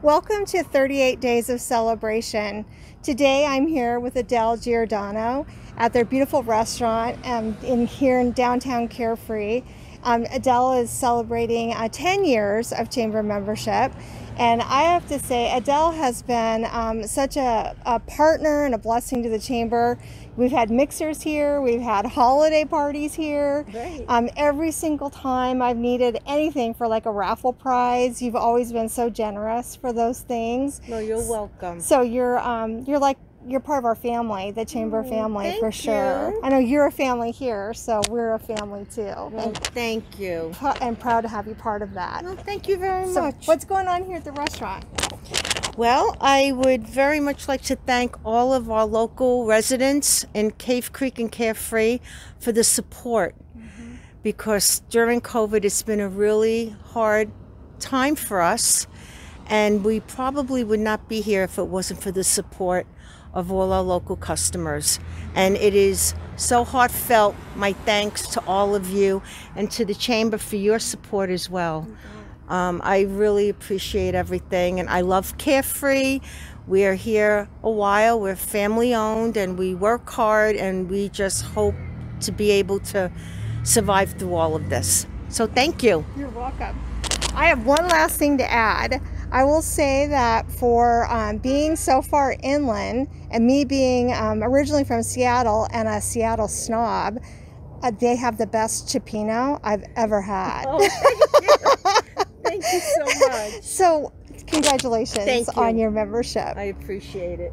Welcome to 38 Days of Celebration. Today I'm here with Adele Giordano at their beautiful restaurant um, in here in downtown Carefree. Um, Adele is celebrating uh, 10 years of chamber membership. And I have to say, Adele has been um, such a, a, partner and a blessing to the chamber. We've had mixers here, we've had holiday parties here. Um, every single time I've needed anything for like a raffle prize, you've always been so generous for those things. No, you're welcome. So you're um, you're like you're part of our family, the chamber Oh, family thank for sure. you. I know you're a family here, so we're a family too. Well, And, thank you. and proud to have you part of that. Well, thank you very So, much. what's going on here at the restaurant? Well, I would very much like to thank all of our local residents in Cave Creek and Carefree for the support mm-hmm. because during COVID it's been a really hard time for us and we probably would not be here if it wasn't for the support of all our local customers. And it is so heartfelt. My thanks to all of you and to the Chamber for your support as well. Um, I really appreciate everything, and I love Carefree. We are here a while. We're family owned, and we work hard, and we just hope to be able to survive through all of this. So, thank you. You're welcome. I have one last thing to add. I will say that for um, being so far inland and me being um, originally from Seattle and a Seattle snob, uh, they have the best cioppino I've ever had. Thank you so much. So, congratulations you. on your membership. I appreciate it.